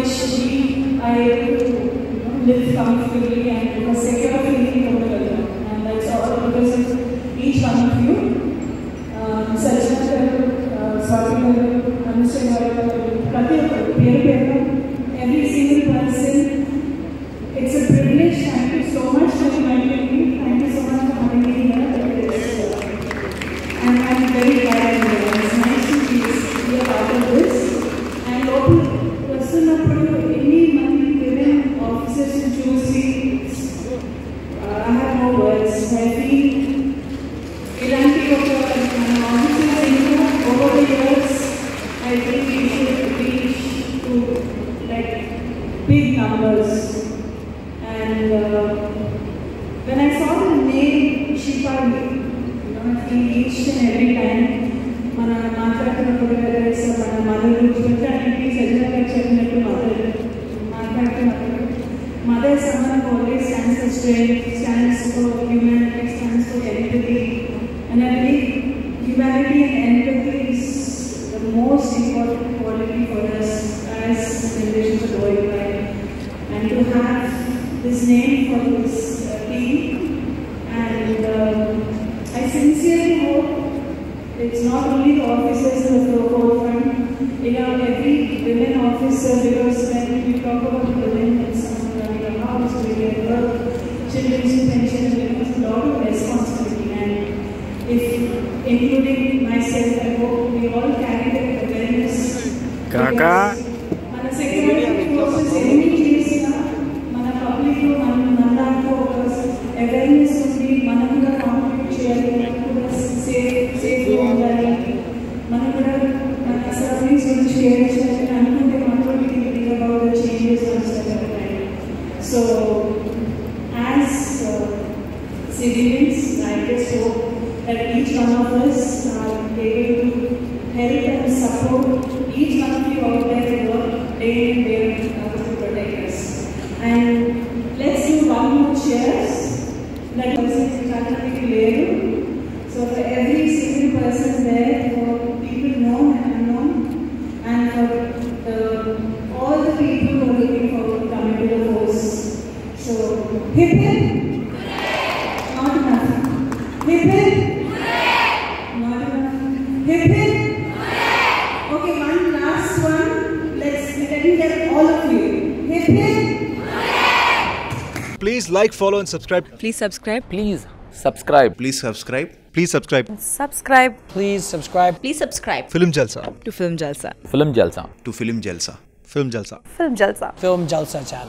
I live are able to live comfortably and a secure feeling of together. And that's all because of each one of you. Sajjanar garu, Swati garu, Anusha garu, ప్రతి ఒక్కరు పేరు పేరు every single person it's a privilege thank you so much for inviting me thank you so much for having me here and big numbers And uh, when I saw the name Shipali, you know, I feel each and every time మన మాట్లాడుతున్నప్పుడు weathers మన mother చూడటానికి సజ్జనగా చెప్పినట్టు mother మాట్లాడుతున్నప్పుడు mother సమ్మన్ always stands for strength stands for humanity stands for ఎనిపతి and I believe humanity and ఎనిపతి is the most important quality for us as generations going by and to have this name for this uh, team. And uh, I sincerely hope it's not only the officers in the forefront, you know, every women officer, because when we talk about women, it's someone in a house, we get work, children's pension, there's a lot of responsibility. And if, including myself, I hope we all carry that awareness. Kaka. So, as uh, civilians, I just hope that each one of us are able to help and support each one of you out there who work day in day out to protect us. And let's do one more cheers. That person is Chandrapati So, for every single person there, for people known and unknown, and for the, all the people hip hip. Not enough. Hip hip. Not enough. Hip hip. Okay, one last one. Let's let me get all of you. Hip hip. Please like, follow, and subscribe. Please subscribe. Please subscribe. Please subscribe. Please subscribe. Subscribe Please subscribe. Please subscribe Film Jalsa. to Film Jalsa. Film Jalsa. To Film Jalsa. Film Jalsa. Film Jalsa. Film Jalsa channel.